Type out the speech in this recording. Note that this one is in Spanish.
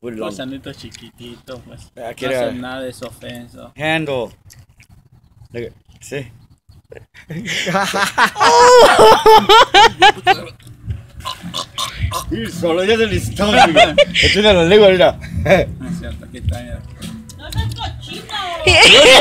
Gusanitos pues, chiquititos, pues. Ah, No hacen nada de ofensa. Handle. Look at- Sí. Y solo ya del estómago. Esto es la lengua, mira. No es cierto, aquí está, mira. No seas cochino.